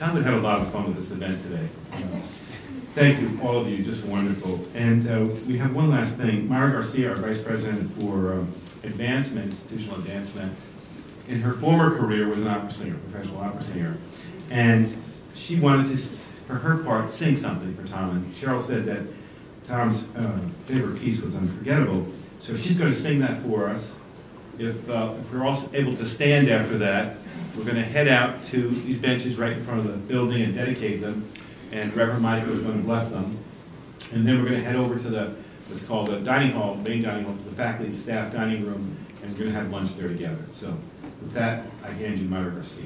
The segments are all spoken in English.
Tom have a lot of fun with this event today. Thank you, all of you, just wonderful. And uh, we have one last thing. Myra Garcia, our Vice President for um, Advancement, Institutional Advancement, in her former career was an opera singer, professional opera singer. And she wanted to, for her part, sing something for Tom. And Cheryl said that Tom's uh, favorite piece was Unforgettable. So she's going to sing that for us. If, uh, if we're also able to stand after that, we're going to head out to these benches right in front of the building and dedicate them. And Reverend Michael is going to bless them. And then we're going to head over to the what's called the dining hall, main dining hall, the faculty and staff dining room, and we're going to have lunch there together. So with that, I hand you Myra Garcia.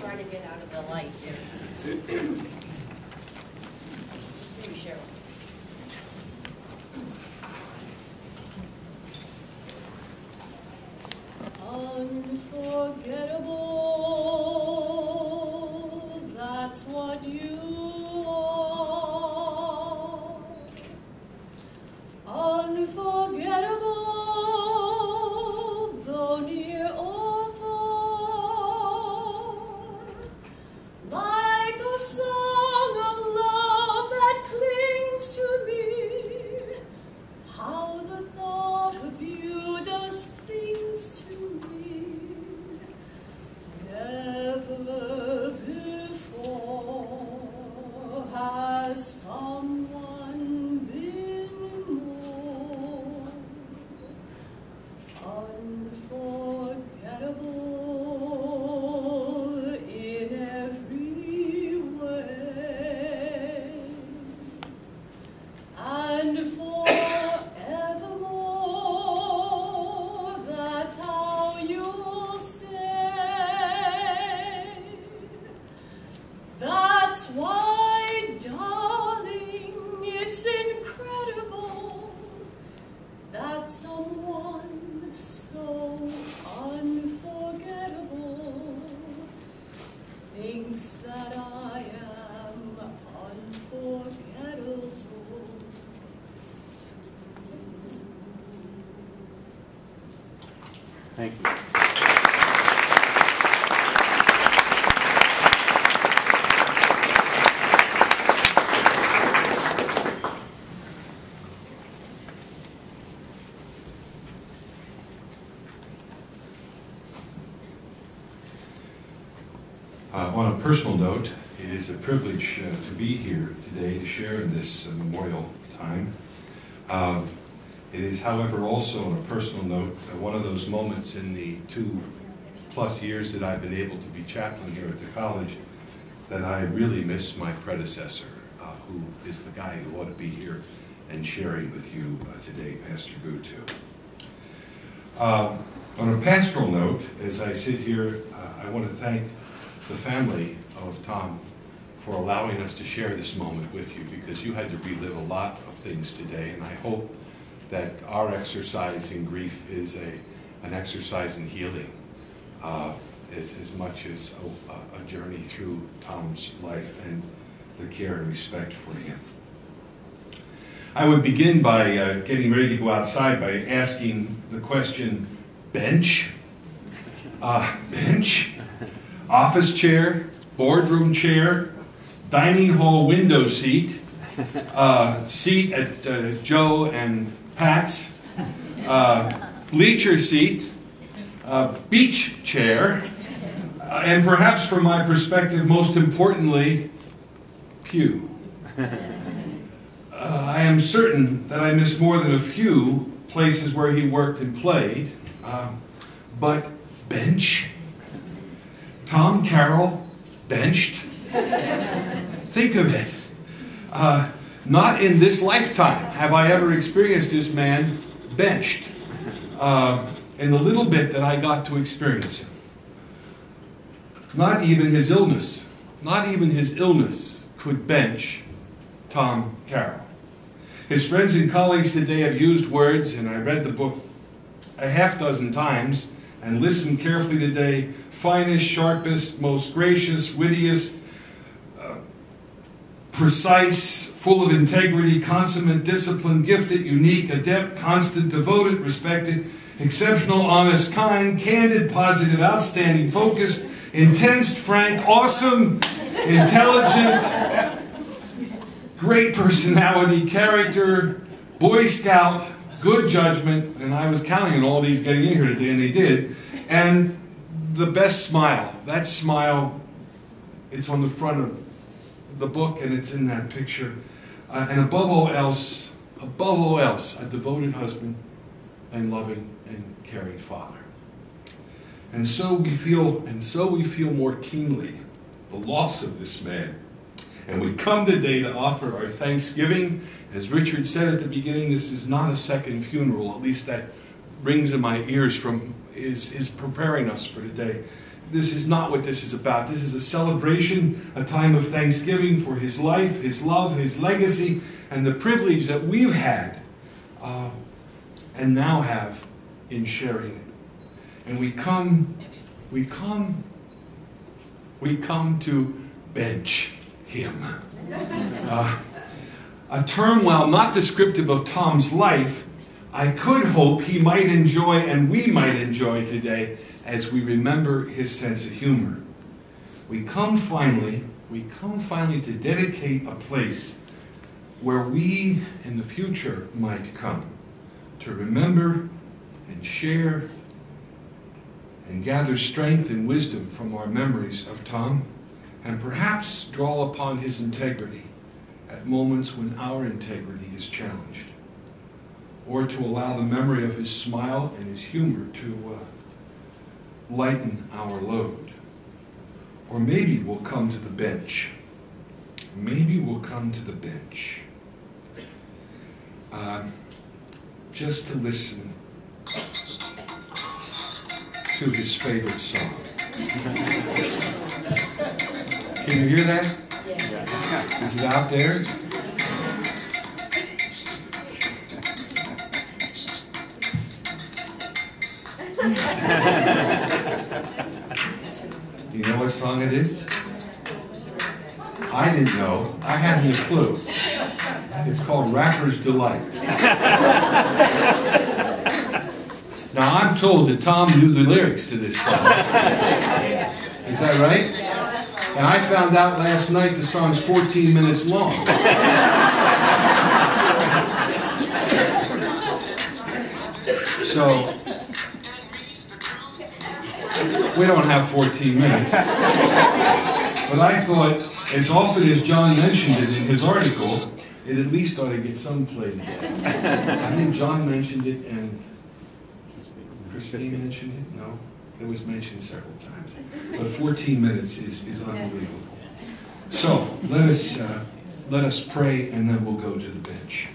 Try to get out of the light here. Here, what you are. Unforgettable, Thank you. Uh, On a personal note, it is a privilege uh, to be here today to share in this uh, memorial time. Um, It is, however, also on a personal note, uh, one of those moments in the two-plus years that I've been able to be chaplain here at the college that I really miss my predecessor, uh, who is the guy who ought to be here and sharing with you uh, today, Pastor Guttu. Uh, On a pastoral note, as I sit here, uh, I want to thank the family of Tom for allowing us to share this moment with you because you had to relive a lot of things today, and I hope that our exercise in grief is a, an exercise in healing uh, as, as much as a, a journey through Tom's life and the care and respect for him. I would begin by uh, getting ready to go outside by asking the question bench? Uh, bench? Office chair? Boardroom chair? Dining hall window seat? Uh, seat at uh, Joe and Pat's? Uh, bleacher seat? Uh, beach chair? Uh, and perhaps from my perspective, most importantly, pew. Uh, I am certain that I missed more than a few places where he worked and played, uh, but bench? Tom Carroll benched? Think of it. Not in this lifetime have I ever experienced this man benched. Uh, in the little bit that I got to experience him. Not even his illness, not even his illness could bench Tom Carroll. His friends and colleagues today have used words, and I read the book a half dozen times and listened carefully today finest, sharpest, most gracious, wittiest, uh, precise, full of integrity, consummate, disciplined, gifted, unique, adept, constant, devoted, respected. Exceptional, honest, kind, candid, positive, outstanding, focused, intense, frank, awesome, intelligent, great personality, character, Boy Scout, good judgment, and I was counting on all these getting in here today, and they did. And the best smile. That smile, it's on the front of the book, and it's in that picture. Uh, and above all else, above all else, a devoted husband and loving and caring father. And so we feel, and so we feel more keenly the loss of this man. And we come today to offer our thanksgiving. As Richard said at the beginning, this is not a second funeral. At least that rings in my ears from is, is preparing us for today. This is not what this is about. This is a celebration, a time of thanksgiving for his life, his love, his legacy, and the privilege that we've had uh, and now have in sharing it. And we come, we come, we come to bench him. Uh, a term, while not descriptive of Tom's life, I could hope he might enjoy and we might enjoy today as we remember his sense of humor. We come finally, we come finally to dedicate a place where we in the future might come to remember and share and gather strength and wisdom from our memories of Tom and perhaps draw upon his integrity at moments when our integrity is challenged or to allow the memory of his smile and his humor to uh, lighten our load. Or maybe we'll come to the bench. Maybe we'll come to the bench um, just to listen to his favorite song. Can you hear that? Is it out there? Do you know what song it is? I didn't know. I hadn't a clue. It's called Rapper's Delight. now I'm told that Tom knew the lyrics to this song. Is that right? And I found out last night the song's 14 minutes long. So we don't have 14 minutes. But I thought, as often as John mentioned it in his article, it at least ought to get some play. I think John mentioned it and Christine mentioned it. No, it was mentioned several times. But 14 minutes is, is unbelievable. So let us uh, let us pray and then we'll go to the bench.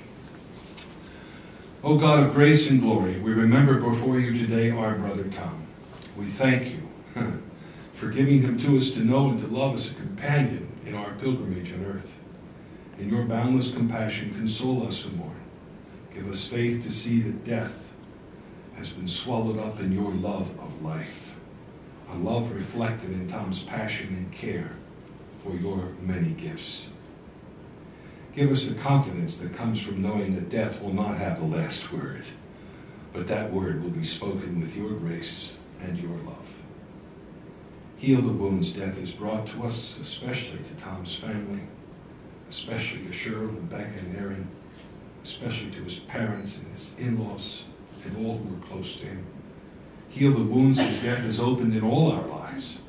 O God of grace and glory, we remember before you today our brother Tom. We thank you for giving him to us to know and to love as a companion in our pilgrimage on earth. In your boundless compassion, console us who mourn. Give us faith to see that death has been swallowed up in your love of life, a love reflected in Tom's passion and care for your many gifts. Give us the confidence that comes from knowing that death will not have the last word, but that word will be spoken with your grace and your love. Heal the wounds death has brought to us, especially to Tom's family, especially to Cheryl and Becca and Aaron, especially to his parents and his in-laws and all who were close to him. Heal the wounds his death has opened in all our lives.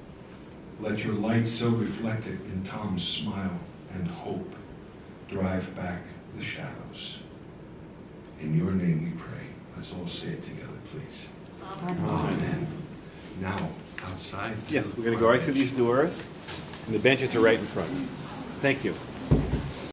Let your light so reflected in Tom's smile and hope drive back the shadows. In your name we pray. Let's all say it together, please. Amen. Now, outside. Yes, we're going to go right through these doors, and the benches are right in front. Thank you.